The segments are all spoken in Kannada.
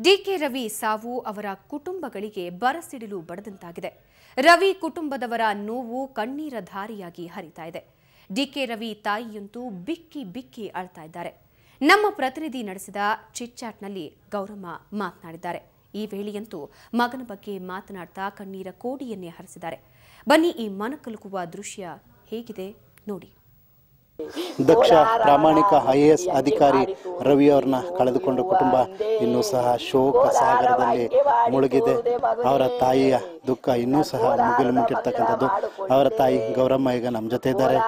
ಡಿಕೆ ರವಿ ಸಾವು ಅವರ ಕುಟುಂಬಗಳಿಗೆ ಬರಸಿಡಿಲು ಬಡದಂತಾಗಿದೆ. ರವಿ ಕುಟುಂಬದವರ ನೋವು ಕಣ್ಣೀರ ಧಾರಿಯಾಗಿ ಹರಿತಾ ಇದೆ. ಡಿಕೆ ರವಿ ತಾಯಿಯಂತೂ ಬಿಕ್ಕಿ ಬಿಕ್ಕಿ ಅಳ್ತಾ ಇದ್ದಾರೆ. ನಮ್ಮ ಪ್ರತಿನಿಧಿ ನಡೆಸಿದ ಚಿಟ್ಚಾಟ್ನಲ್ಲಿ ಗೌರಮ್ಮ ಮಾತನಾಡಿದ್ದಾರೆ. ಈ ವೇಳೆಯಂತೂ ಮಗನ ಬಗ್ಗೆ ಮಾತನಾಡ್ತಾ ಕಣ್ಣೀರ ಕೋಡಿಯನ್ನೇ ಹರಿಸಿದ್ದಾರೆ. ಬನ್ನಿ ಈ ಮನಕಲುಕುವ ದೃಶ್ಯ ಹೇಗಿದೆ ನೋಡಿ. ದಕ್ಷ ಪ್ರಾಮಾಣಿಕ ಐ ಎಸ್ ಅಧಿಕಾರಿ ರವಿ ಅವ್ರನ್ನ ಕಳೆದುಕೊಂಡ ಕುಟುಂಬ ಇನ್ನೂ ಸಹ ಶೋಕ ಸಾಗರದಲ್ಲಿ ಮುಳುಗಿದೆ. ಅವರ ತಾಯಿಯ ದುಃಖ ಇನ್ನೂ ಸಹ ಮುಗಿಲು ಮುಟ್ಟಿರ್ತಕ್ಕಂಥದ್ದು ಅವರ ತಾಯಿ ಗೌರಮ್ಮ ಈಗ ನಮ್ಮ ಜೊತೆ ಇದ್ದಾರೆ.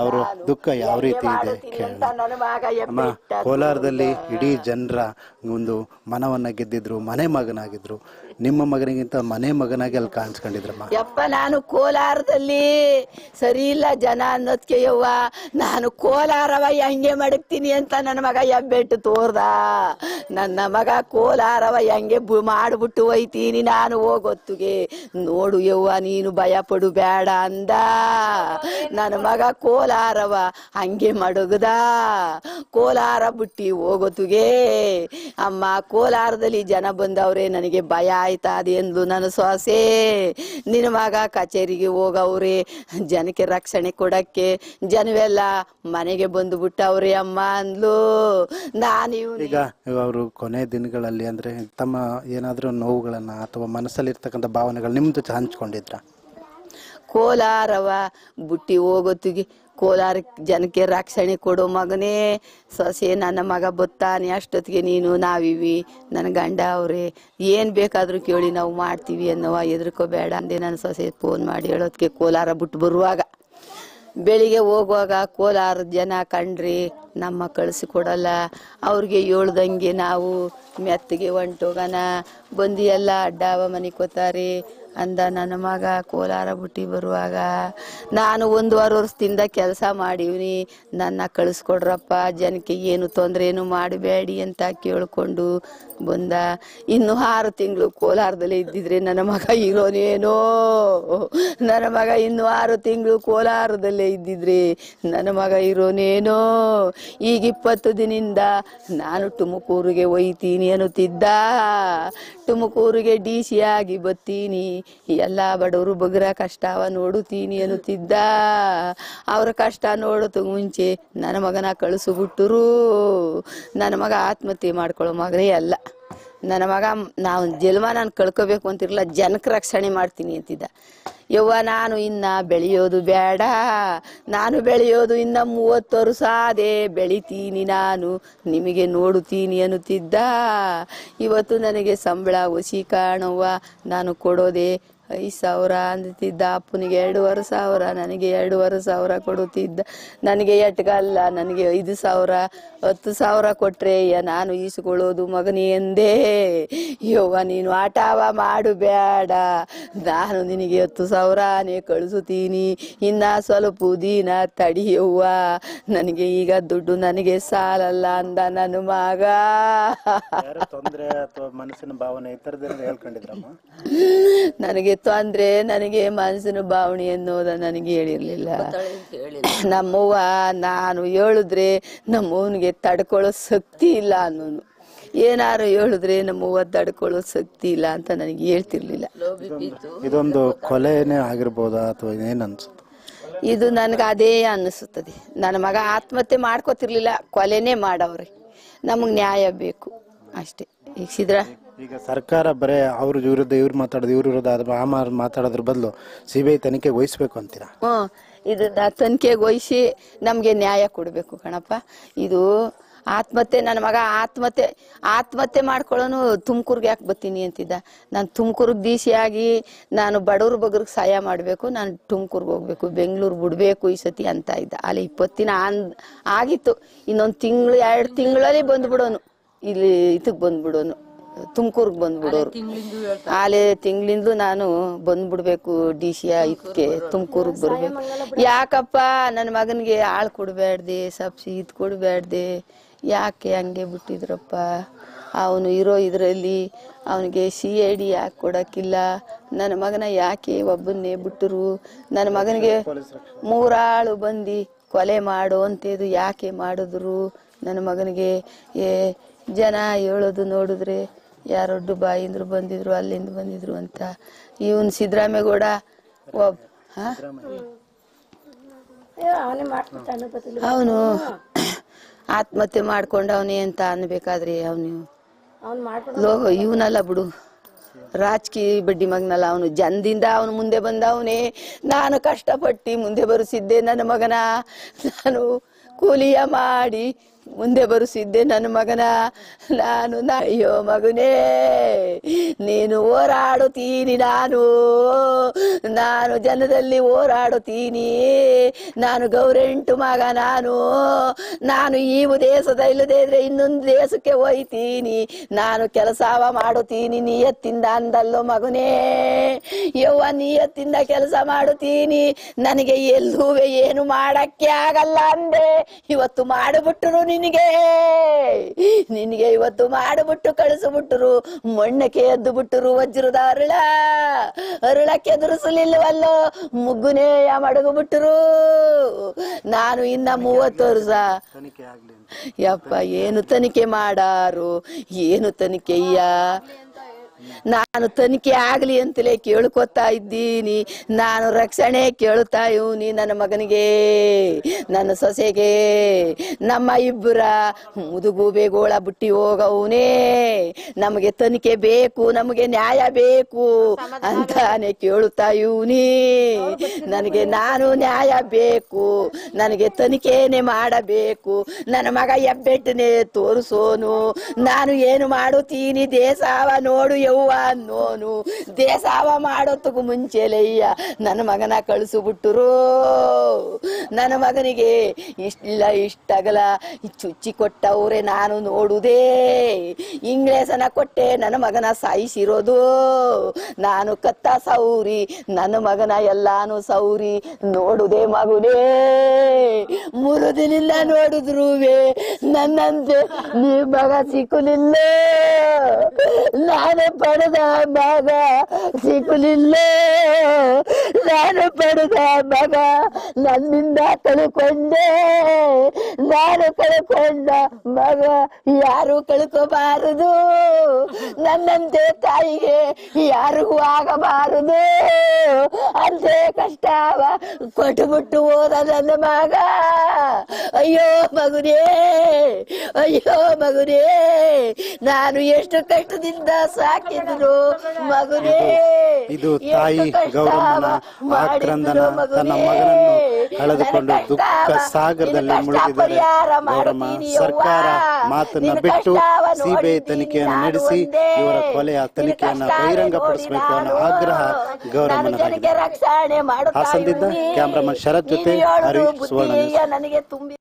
ಅವರು ದುಃಖ ಯಾವ ರೀತಿ ಇದೆ ಕೇಳೋಣ. ಕೋಲಾರದಲ್ಲಿ ಇಡೀ ಜನರ ಒಂದು ಮನವನ್ನ ಗೆದ್ದಿದ್ರು, ಮನೆ ಮಗನಾಗಿದ್ರು. ನಿಮ್ಮ ಮಗನಿಗಿಂತ ಮನೆ ಮಗನಾಗಿ ಅಲ್ಲಿ ಕಾಣಿಸ್ಕೊಂಡಿದ್ರಮ್ಮ? ಯಪ್ಪ, ನಾನು ಕೋಲಾರದಲ್ಲಿ ಸರಿ ಇಲ್ಲ ಜನ ಅನ್ನೋದ್ಕೆ ಯವ್ವ. ನಾನು ಕೋಲಾರವ ಹೆಂಗೆ ಮಡಗ್ತೀನಿ ಅಂತ ನನ್ನ ಮಗ ಎಬ್ಬೆಟ್ಟು ತೋರ್ದ. ನನ್ನ ಮಗ ಕೋಲಾರವ ಹೆಂಗೆ ಮಾಡ್ಬಿಟ್ಟು ಹೋಯ್ತೀನಿ ನಾನು ಹೋಗೊತ್ತಿಗೆ. ನೋಡು ಯವ್ವ, ನೀನು ಭಯ ಪಡು ಬೇಡ ಅಂದ. ನನ್ನ ಮಗ ಕೋಲಾರವ, ಹಂಗೆ ಮಡಗದ. ಕೋಲಾರ ಬಿಟ್ಟಿ ಹೋಗೋತುಗೆ. ಅಮ್ಮ, ಕೋಲಾರದಲ್ಲಿ ಜನ ಬಂದವ್ರೆ, ನನಗೆ ಭಯ ಆಯ್ತದೆ ಎಂದು ನನ್ನ ಸೊಸೆ. ನಿನ್ನ ಮಗ ಕಚೇರಿಗೆ ಹೋಗವ್ರೆ, ಜನಕ್ಕೆ ರಕ್ಷಣೆ ಕೊಡಕ್ಕೆ. ಜನವೆಲ್ಲ ಮನೆಗೆ ಬಂದು ಬಿಟ್ಟವ್ರೆ ಅಮ್ಮ ಅಂದ್ಲು. ನಾನು ಈಗ ಅವರು ಕೊನೆ ದಿನಗಳಲ್ಲಿ ಅಂದ್ರೆ ತಮ್ಮ ಏನಾದ್ರೂ ನೋವುಗಳನ್ನ ಅಥವಾ ಮನಸ್ಸಲ್ಲಿ ಇರ್ತಕ್ಕಂಥ ಭಾವನೆಗಳು ನಿಮ್ದು ಹಂಚ್ಕೊಂಡಿದ್ರ? ಕೋಲಾರವ. ಬುಟ್ಟಿ ಹೋಗೋತಿಗೆ ಕೋಲಾರ ಜನಕ್ಕೆ ರಕ್ಷಣೆ ಕೊಡೋ ಮಗನೇ. ಸೊಸೆ ನನ್ನ ಮಗ ಬತ್ತಾನೆ, ಅಷ್ಟೊತ್ತಿಗೆ ನೀನು ನಾವಿವಿ. ನನ್ನ ಗಂಡ ಅವರೇ, ಏನು ಬೇಕಾದರೂ ಕೇಳಿ ನಾವು ಮಾಡ್ತೀವಿ ಅನ್ನೋವ. ಹೆದರ್ಕೋಬೇಡ ಅಂದೆ ನನ್ನ ಸೊಸೆ ಫೋನ್ ಮಾಡಿ ಹೇಳೋದಕ್ಕೆ ಕೋಲಾರ ಬಿಟ್ಟು ಬರುವಾಗ. ಬೆಳಿಗ್ಗೆ ಹೋಗುವಾಗ ಕೋಲಾರ ಜನ ಕಂಡ್ರಿ ನಮ್ಮ ಕಳಿಸಿ ಕೊಡಲ್ಲ. ಅವ್ರಿಗೆ ಹೇಳ್ದಂಗೆ ನಾವು ಮೆತ್ತಗೆ ಹೊಂಟೋಗೋಣ. ಬಂದಿ ಎಲ್ಲ ಅಡ್ಡಾವ ಮನೆ ಕೊತ್ತಾರೆ ಅಂದ, ನನ್ನ ಮಗ ಕೋಲಾರ ಬಿಟ್ಟು ಬರುವಾಗ ನಾನು ಒಂದುವರೆ ವರ್ಷದಿಂದ ಕೆಲಸ ಮಾಡೀವ್ನಿ. ನನ್ನ ಕಳಿಸ್ಕೊಡ್ರಪ್ಪ, ಜನಕ್ಕೆ ಏನು ತೊಂದರೆನು ಮಾಡಬೇಡಿ ಅಂತ ಕೇಳ್ಕೊಂಡು ಬಂದ. ಇನ್ನು ಆರು ತಿಂಗಳು ಕೋಲಾರದಲ್ಲೇ ಇದ್ದಿದ್ರೆ ನನ್ನ ಮಗ ಇರೋನೇನೋ. ನನ್ನ ಮಗ ಇನ್ನು ಆರು ತಿಂಗಳು ಕೋಲಾರದಲ್ಲೇ ಇದ್ದಿದ್ರೆ ನನ್ನ ಮಗ ಇರೋನೇನೋ. ಈಗ ಇಪ್ಪತ್ತು ದಿನದಿಂದ ನಾನು ತುಮಕೂರಿಗೆ ಒಯ್ತೀನಿ ಅನ್ನುತ್ತಿದ್ದ. ತುಮಕೂರಿಗೆ ಡಿ ಸಿ ಆಗಿ ಬತ್ತೀನಿ ಎಲ್ಲ ಬಡವರು ಬಗ್ರ ಕಷ್ಟವ ನೋಡುತ್ತೀನಿ ಅನ್ನುತ್ತಿದ್ದ ಅವರ ಕಷ್ಟ ನೋಡುತ್ತ ಮುಂಚೆ ನನ್ನ ಮಗನ ಕಳಿಸ್ಬಿಟ್ಟರು ನನ್ನ ಮಗ ಆತ್ಮಹತ್ಯೆ ಮಾಡ್ಕೊಳ್ಳೋ ಮಗನೇ ಅಲ್ಲ. ನನ್ನ ಮಗ, ನಾವು ಜನ್ಮ ನಾನು ಕಳ್ಕೋಬೇಕು ಅಂತಿರಲ್ಲ ಜನಕ್ಕೆ ರಕ್ಷಣೆ ಮಾಡ್ತೀನಿ ಅಂತಿದ್ದ. ಯವ್ವ, ನಾನು ಇನ್ನ ಬೆಳೆಯೋದು ಬೇಡ. ನಾನು ಬೆಳೆಯೋದು ಇನ್ನ ಮೂವತ್ತು ವರ್ಷ ಅದೇ ಬೆಳಿತೀನಿ ನಾನು, ನಿಮಗೆ ನೋಡುತ್ತೀನಿ ಅನ್ನುತ್ತಿದ್ದ. ಇವತ್ತು ನನಗೆ ಸಂಬಳ ಹುಸಿ ಕಾಣುವ ನಾನು ಕೊಡೋದೆ ಐದು ಸಾವಿರ ಅಂದಿದ್ದ ಅಪ್ಪನಿಗೆ ಎರಡೂವರೆ ಸಾವಿರ ನನಗೆ ಎರಡೂವರೆ ಸಾವಿರ ಕೊಡುತ್ತಿದ್ದ. ನನಗೆ ಎಟ್ಗಲ್ಲ ನನಗೆ ಐದು ಸಾವಿರ ಹತ್ತು ಸಾವಿರ ಕೊಟ್ಟರೆ ನಾನು ಈಸ್ಕೊಳ್ಳೋದು ಮಗನಿ ಎಂದೇ. ಯವ್ವ ನೀನು ಆಟವ ಮಾಡು ಬೇಡ ನಾನು ನಿನಗೆ ಹತ್ತು ಸಾವಿರನೇ ಕಳಿಸುತ್ತೀನಿ. ಇನ್ನ ಸ್ವಲ್ಪ ದಿನ ತಡಿಯವ್ವ ನನಗೆ ಈಗ ದುಡ್ಡು ನನಗೆ ಸಾಲಲ್ಲ ಅಂದ ನನ್ನ ಮಗ. ತೊಂದರೆ ಅಥವಾ ಮನಸ್ಸಿನ ಭಾವನೆ ಈ ಥರದ್ದೆಲ್ಲ ಅಂದ್ರೆ ನನಗೆ ಮನಸ್ಸಿನ ಭಾವನೆ ಎನ್ನುವುದ ನನಗೆ ಹೇಳಿರ್ಲಿಲ್ಲ. ನಮ್ಮವ್ವ ನಾನು ಹೇಳಿದ್ರೆ ನಮ್ಮವನಿಗೆ ತಡ್ಕೊಳ್ಳೋ ಶಕ್ತಿ ಇಲ್ಲ ಅನ್ನೋನು. ಏನಾರು ಹೇಳಿದ್ರೆ ನಮ್ಮವ್ವ ತಡ್ಕೊಳ್ಳೋ ಶಕ್ತಿ ಇಲ್ಲ ಅಂತ ನನಗೆ ಹೇಳ್ತಿರ್ಲಿಲ್ಲ. ಇದೊಂದು ಕೊಲೆನೇ ಆಗಿರ್ಬೋದಾ ಅಥವಾ ಏನನ್ಸುತ್ತೆ ಅನ್ಸುತ್ತೆ? ಇದು ನನಗೆ ಅದೇ ಅನ್ನಿಸುತ್ತದೆ. ನನ್ನ ಮಗ ಆತ್ಮಹತ್ಯೆ ಮಾಡ್ಕೋತಿರ್ಲಿಲ್ಲ ಕೊಲೆನೇ ಮಾಡವ್ರಿ. ನಮಗೆ ನ್ಯಾಯ ಬೇಕು. ಅಷ್ಟೇ. ಈಗ ಸಿದ್ರ? ಈಗ ಸರ್ಕಾರ ಬರೇ ಅವ್ರ ವಿರುದ್ಧ, ಇವ್ರು ಮಾತಾಡೋದು, ಇವ್ರ ವಿರುದ್ಧ ಮಾತಾಡೋದ್ರ ಬದಲು ಸಿ ಬಿ ಐ ತನಿಖೆ ವಹಿಸ್ಬೇಕು ಅಂತೀರಾ? ಹ್ಮ್ ಇದನ್ನ ತನಿಖೆಗೆ ವಹಿಸಿ ನಮ್ಗೆ ನ್ಯಾಯ ಕೊಡ್ಬೇಕು ಕಣಪ್ಪ. ಇದು ಆತ್ಮಹತ್ಯೆ, ನನ್ನ ಮಗ ಆತ್ಮಹತ್ಯೆ ಆತ್ಮಹತ್ಯೆ ಮಾಡ್ಕೊಳ್ಳೋನು ತುಮಕೂರ್ಗೆ ಯಾಕೆ ಬರ್ತೀನಿ ಅಂತಿದ್ದ? ನಾನು ತುಮಕೂರ್ಗೆ ದೀಸಿಯಾಗಿ ನಾನು ಬಡವ್ರ ಬಗ್ರಿಗೆ ಸಹಾಯ ಮಾಡಬೇಕು, ನಾನು ತುಮಕೂರ್ಗೆ ಹೋಗ್ಬೇಕು ಬೆಂಗಳೂರು ಬಿಡಬೇಕು ಈ ಸತಿ ಅಂತ ಇದ್ದ. ಅಲ್ಲಿ ಇಪ್ಪತ್ತಿನ ಆನ್, ಆಗಿತ್ತು. ಇನ್ನೊಂದು ತಿಂಗಳು, ಎರಡು ತಿಂಗಳಲ್ಲಿ ಬಂದ್ಬಿಡೋನು. ಇಲ್ಲಿ ಇದಕ್ಕೆ ಬಂದ್ಬಿಡೋನು. ತುಮಕೂರ್ಗೆ ಬಂದ್ಬಿಡೋರು. ಆಲೆ ತಿಂಗಳಿಂದ ನಾನು ಬಂದ್ಬಿಡ್ಬೇಕು ಡಿ ಸಿ ಇದಕ್ಕೆ ತುಮಕೂರಿಗೆ ಬರ್ಬೇಕು. ಯಾಕಪ್ಪ? ನನ್ನ ಮಗನಿಗೆ ಆಳು ಕೊಡ್ಬ್ಯಾಡ್ದೆ ಸಬ್ಸಿ ಇದು ಕೊಡ್ಬ್ಯಾಡ್ದೆ. ಯಾಕೆ ಹಂಗೆ ಬಿಟ್ಟಿದ್ರಪ್ಪ? ಅವನು ಇರೋ ಇದರಲ್ಲಿ ಅವನಿಗೆ ಸಿ ಐ ಡಿ ಯಾಕೆ ಕೊಡಕ್ಕಿಲ್ಲ? ನನ್ನ ಮಗನ ಯಾಕೆ ಒಬ್ಬನ್ನೇ ಬಿಟ್ಟರು ನನ್ನ ಮಗನಿಗೆ ಮೂರಾಳು ಬಂದು ಕೊಲೆ ಮಾಡು ಅಂತಿದ್ದು ಯಾಕೆ ಮಾಡಿದ್ರು? ನನ್ನ ಮಗನಿಗೆ ಏ ಜನ ಹೇಳೋದು ನೋಡಿದ್ರೆ ಯಾರೋ ದುಬಾಯಿಂದ್ರು ಬಂದಿದ್ರು ಅಲ್ಲಿಂದ ಬಂದಿದ್ರು ಅಂತ. ಇವನ್ ಸಿದ್ದರಾಮೇಗೌಡ ಒಬ್ ಅವನು ಆತ್ಮಹತ್ಯೆ ಮಾಡ್ಕೊಂಡವನೇ ಅಂತ ಅನ್ಬೇಕಾದ್ರೆ ಅವನು. ಲೋಹ ಇವನಲ್ಲ ಬಿಡು. ರಾಜಕೀಯ ಬಡ್ಡಿ ಮಗನಲ್ಲ ಅವನು. ಜನದಿಂದ ಅವನು ಮುಂದೆ ಬಂದವನೇ ನಾನು ಕಷ್ಟಪಟ್ಟು ಮುಂದೆ ಬರುಸಿದ್ದೆ ನನ್ನ ಮಗನ. ನಾನು ಕೂಲಿಯ ಮಾಡಿ ಮುಂದೆ ಬರುಸಿದ್ದೆ ನನ್ನ ಮಗನ. ನಾನು ಅಯ್ಯೋ ಮಗನೇ, ನೀನು ಹೋರಾಡುತ್ತೀನಿ ನಾನು. ನಾನು ಜನದಲ್ಲಿ ಹೋರಾಡುತ್ತೀನಿ. ನಾನು ಗೌರೆಂಟು ಮಗ ನಾನು. ನಾನು ಈ ದೇಶದ ಇಲ್ಲದೆ ಇದ್ರೆ ಇನ್ನೊಂದು ದೇಶಕ್ಕೆ ಹೋಯ್ತೀನಿ. ನಾನು ಕೆಲಸವ ಮಾಡುತ್ತೀನಿ ನಿಯತ್ತಿಂದ ಅಂದಲ್ಲೋ ಮಗನೇ. ಯವ್ವ, ನಿಯತ್ತಿಂದ ಕೆಲಸ ಮಾಡುತ್ತೀನಿ. ನನಗೆ ಎಲ್ಲೂ ಏನು ಮಾಡಕ್ಕೆ ಆಗಲ್ಲ ಅಂದೆ. ಇವತ್ತು ಮಾಡಿಬಿಟ್ರು ನಿನಗೆ. ನಿನಗೆ ಇವತ್ತು ಮಾಡಿಬಿಟ್ಟು ಕಳಿಸ್ಬಿಟ್ರು. ಮಣ್ಣಕ್ಕೆ ಎದ್ದು ಬಿಟ್ಟರು ವಜ್ರದ ಅರುಳ. ಅರುಳಕ್ಕೆ ಎದುರಿಸಲಿಲ್ಲವಲ್ಲೋ ಮುಗ್ಗುನೇಯ ಮಡಗು ಬಿಟ್ಟರು. ನಾನು ಇನ್ನ ಮೂವತ್ತು ವರ್ಷ. ಯಪ್ಪ ಏನು ತನಿಖೆ ಮಾಡಾರು? ಏನು ತನಿಖೆಯ್ಯ? ನಾನು ತನಿಖೆ ಆಗ್ಲಿ ಅಂತಲೇ ಕೇಳ್ಕೊತಾ ಇದ್ದೀನಿ. ನಾನು ರಕ್ಷಣೆ ಕೇಳ್ತಾ ಇವನಿ ನನ್ನ ಮಗನಿಗೆ, ನನ್ನ ಸೊಸೆಗೆ, ನಮ್ಮ ಇಬ್ಬರ ಮುದುಗೂಬೆಗೋಳ ಬುಟ್ಟಿ ಹೋಗವನೇ. ನಮಗೆ ತನಿಖೆ ಬೇಕು, ನಮಗೆ ನ್ಯಾಯ ಬೇಕು ಅಂತಾನೆ ಕೇಳುತ್ತಾ ಇವನಿ. ನನಗೆ ನಾನು ನ್ಯಾಯ ಬೇಕು, ನನಗೆ ತನಿಖೆನೆ ಮಾಡಬೇಕು. ನನ್ನ ಮಗ ಎಬ್ಬೆಟ್ಟನೆ ತೋರಿಸೋನು. ನಾನು ಏನು ಮಾಡುತ್ತೀನಿ? ದೇಸಾವ ನೋಡು ಯವ್ವ ಅನ್ನೋನು. ದೇಸಾವ ಮಾಡೋತ್ತಕ್ಕೂ ಮುಂಚೆಲೆಯ್ಯ. ನನ್ನ ಮಗನ ಕಳಿಸು ಬಿಟ್ಟರು ನನ್ನ ಮಗನಿಗೆ ಇಷ್ಟಿಲ್ಲ, ಇಷ್ಟಗಲ. ಚುಚ್ಚಿ ಕೊಟ್ಟವ್ರೆ ನಾನು ನೋಡುದೇ. ಇಂಗ್ಲೇಸನ ಕೊಟ್ಟೆ ನನ್ನ ಮಗನ ಸಾಯಿಸಿರೋದು. ನಾನು ಕತ್ತ ಸೌರಿ, ನನ್ನ ಮಗನ ಎಲ್ಲಾನು ಸೌರಿ. ನೋಡುದೇ ಮಗುನೇ. ಮೂರು ದಿನದಿಂದ ನೋಡಿದ್ರುವೆ. ನನ್ನಂತೆ ನೀ ಮಗ ಸಿಕ್ಕಲಿಲ್ಲ. ನಾನು ಪಡೆದ ಮಗ ಸಿಕ್ಕಲಿಲ್ಲ. ನಾನು ಪಡೆದ ಮಗ ನನ್ನಿಂದ ಕಳ್ಕೊಂಡೆ. ನಾನು ಕಳ್ಕೊಂಡ ಮಗ ಯಾರು ಕಳ್ಕೋಬಾರದು. ನನ್ನಂತೆ ತಾಯಿಗೆ ಯಾರಿಗೂ ಆಗಬಾರದು. ಅಂತೆ ಕಷ್ಟವ ಕೊಟ್ಟುಬಿಟ್ಟು ಹೋದ ನನ್ನ ಮಗ. ಅಯ್ಯೋ ಮಗುರೇ ಅಯ್ಯೋ ಮಗುರೇ ನಾನು ಎಷ್ಟು ಕಷ್ಟದಿಂದ ಸಾಕಿದ್ರು ಮಗುರೇ ಇದು ತಾಯಿ ಗೌರಮ್ಮನ ಆಕ್ರಂದನ ತನ್ನ ಮಗನನ್ನು ಕಳೆದುಕೊಂಡು ದುಃಖ ಸಾಗರದಲ್ಲಿ ಮುಳುಗಿದರೆ ಮುಳುಗಿದ್ದಾರೆ. ಗೌರಮ್ಮ ಸರ್ಕಾರ. ಮಾತನ್ನ ಬಿಟ್ಟು ಸಿಬಿಐ ತನಿಖೆಯನ್ನು ನಡೆಸಿ ಇವರ ಕೊಲೆಯ ತನಿಖೆಯನ್ನು ಬಹಿರಂಗಪಡಿಸಬೇಕು ಅನ್ನೋ ಆಗ್ರಹ ಗೌರಮ್ಮನ ಹಾಸನದಿಂದ ಕ್ಯಾಮ್ರಾಮನ್ ಶರತ್ ಜೊತೆ ಹರಿ ಸುವರ್ಣ ನನಗೆ ತುಂಬಿ